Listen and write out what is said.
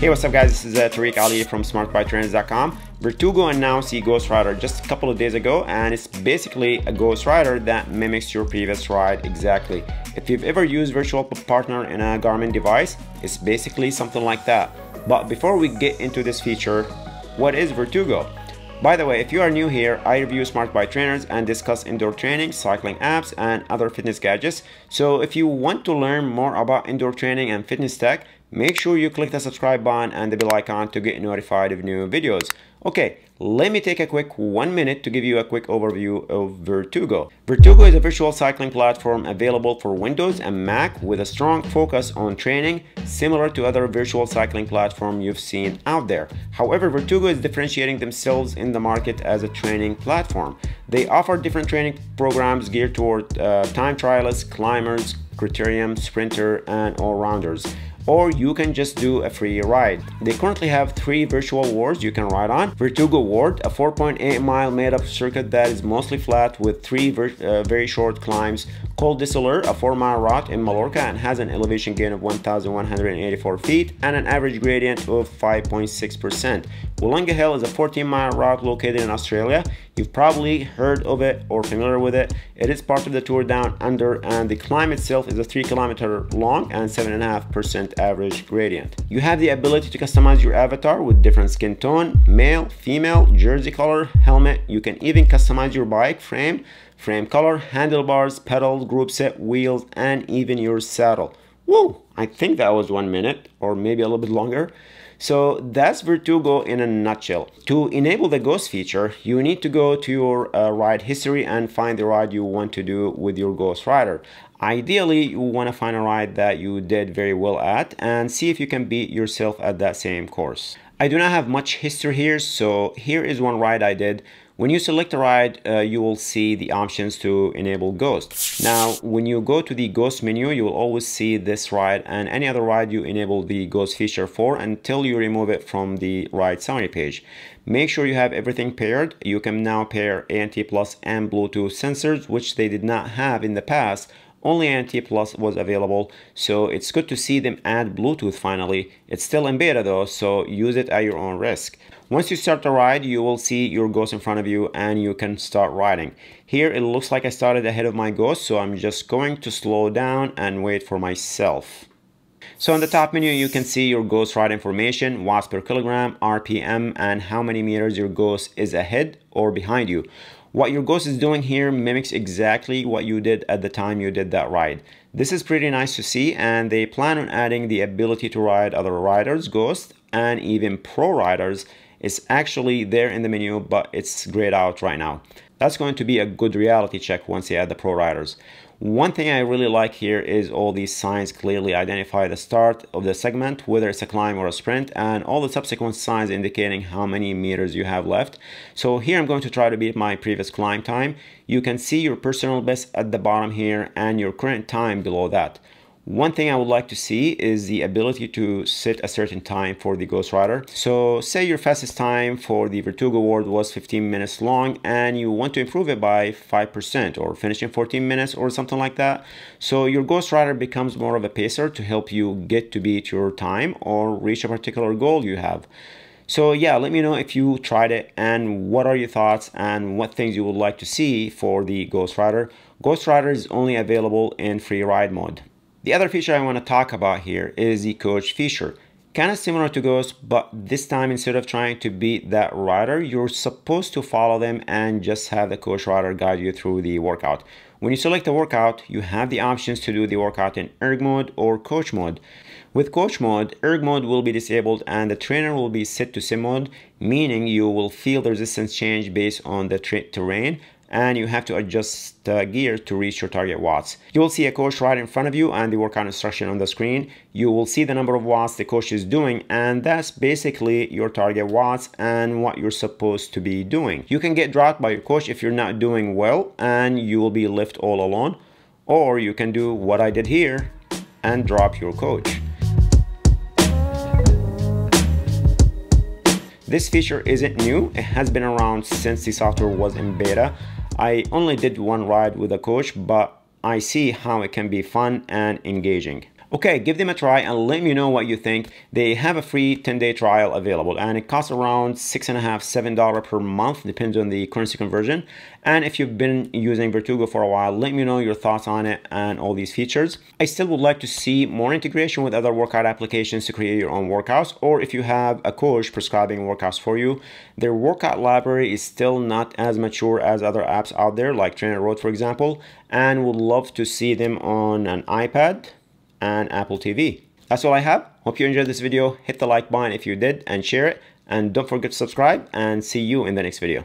Hey, what's up guys? This is uh, Tariq Ali from smartbiketrainers.com. VirtuGo announced the Ghost Rider just a couple of days ago and it's basically a Ghost Rider that mimics your previous ride exactly. If you've ever used Virtual Partner in a Garmin device, it's basically something like that. But before we get into this feature, what is VirtuGo? By the way, if you are new here, I review smart bike trainers and discuss indoor training, cycling apps, and other fitness gadgets. So if you want to learn more about indoor training and fitness tech, make sure you click the subscribe button and the bell icon to get notified of new videos. Okay, let me take a quick one minute to give you a quick overview of VirtuGo. VirtuGo is a virtual cycling platform available for Windows and Mac with a strong focus on training similar to other virtual cycling platform you've seen out there. However, VirtuGo is differentiating themselves in the market as a training platform. They offer different training programs geared toward uh, time trialists, climbers, criterium, sprinter, and all-rounders or you can just do a free ride. They currently have three virtual wards you can ride on. VirtuGo Ward, a 4.8 mile made up circuit that is mostly flat with three uh, very short climbs. Coll de Sóller, a 4 mile route in Mallorca and has an elevation gain of 1,184 feet and an average gradient of 5.6%. Willunga Hill is a 14 mile route located in Australia. You've probably heard of it or familiar with it. It is part of the Tour Down Under and the climb itself is a 3 kilometer long and 7.5% average gradient. You have the ability to customize your avatar with different skin tone, male, female, jersey color, helmet. You can even customize your bike frame, frame color, handlebars, pedals, group set, wheels, and even your saddle. Whoa, I think that was one minute or maybe a little bit longer. So that's VirtuGo in a nutshell. To enable the ghost feature, you need to go to your uh, ride history and find the ride you want to do with your ghost rider. Ideally, you want to find a ride that you did very well at and see if you can beat yourself at that same course. I do not have much history here, so here is one ride I did when you select a ride, uh, you will see the options to enable Ghost. Now, when you go to the Ghost menu, you will always see this ride and any other ride you enable the Ghost feature for until you remove it from the ride summary page. Make sure you have everything paired. You can now pair ANT Plus and Bluetooth sensors, which they did not have in the past only ANT Plus was available so it's good to see them add Bluetooth finally it's still in beta though so use it at your own risk once you start the ride you will see your ghost in front of you and you can start riding here it looks like I started ahead of my ghost so I'm just going to slow down and wait for myself so in the top menu, you can see your ghost ride information, watts per kilogram, RPM, and how many meters your ghost is ahead or behind you. What your ghost is doing here mimics exactly what you did at the time you did that ride. This is pretty nice to see and they plan on adding the ability to ride other riders, ghosts, and even pro riders. It's actually there in the menu but it's grayed out right now. That's going to be a good reality check once you add the pro riders. One thing I really like here is all these signs clearly identify the start of the segment, whether it's a climb or a sprint, and all the subsequent signs indicating how many meters you have left. So here I'm going to try to beat my previous climb time. You can see your personal best at the bottom here and your current time below that. One thing I would like to see is the ability to set a certain time for the Ghost Rider. So say your fastest time for the VirtuGo Ward was 15 minutes long and you want to improve it by 5% or finish in 14 minutes or something like that. So your Ghost Rider becomes more of a pacer to help you get to beat your time or reach a particular goal you have. So yeah, let me know if you tried it and what are your thoughts and what things you would like to see for the Ghost Rider. Ghost Rider is only available in free ride mode. The other feature I want to talk about here is the coach feature. Kind of similar to Ghost, but this time instead of trying to beat that rider, you're supposed to follow them and just have the coach rider guide you through the workout. When you select a workout, you have the options to do the workout in erg mode or coach mode. With coach mode, erg mode will be disabled and the trainer will be set to sim mode, meaning you will feel the resistance change based on the terrain and you have to adjust the gear to reach your target watts. You will see a coach right in front of you and the workout instruction on the screen. You will see the number of watts the coach is doing and that's basically your target watts and what you're supposed to be doing. You can get dropped by your coach if you're not doing well and you will be left all alone or you can do what I did here and drop your coach. This feature isn't new, it has been around since the software was in beta. I only did one ride with a coach, but I see how it can be fun and engaging. Okay, give them a try and let me know what you think. They have a free 10-day trial available and it costs around six and a half, seven dollar per month, depends on the currency conversion. And if you've been using VirtuGo for a while, let me know your thoughts on it and all these features. I still would like to see more integration with other workout applications to create your own workouts, or if you have a coach prescribing workouts for you, their workout library is still not as mature as other apps out there, like TrainerRoad, for example, and would love to see them on an iPad and Apple TV. That's all I have. Hope you enjoyed this video. Hit the like button if you did and share it. And don't forget to subscribe and see you in the next video.